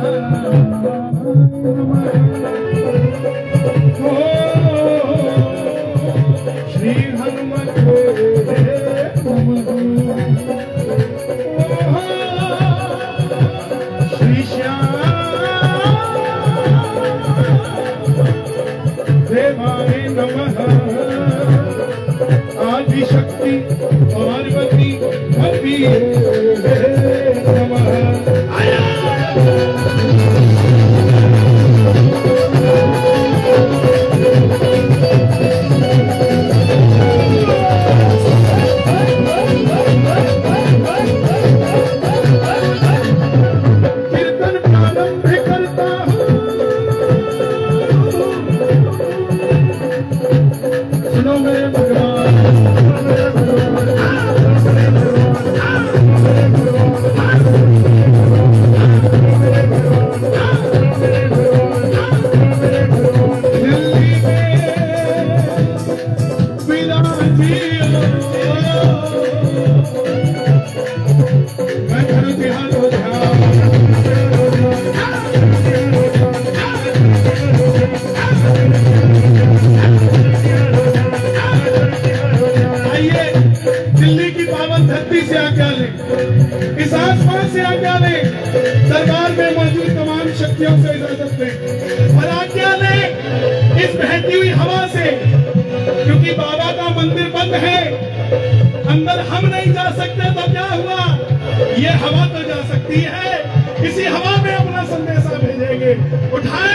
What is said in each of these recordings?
श्री बिहार धरती से आज्ञा लें इस आसमान से आज्ञा लें दरबार में मौजूद तमाम शक्तियों से इजाज़त लें और आज्ञा लें इस बहती हुई हवा से, क्योंकि बाबा का मंदिर बंद है, अंदर हम नहीं जा सकते तो क्या हुआ? ये हवा तो जा सकती है। इसी हवा में अपना संदेशा भेजेंगे। उठाए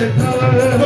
the you.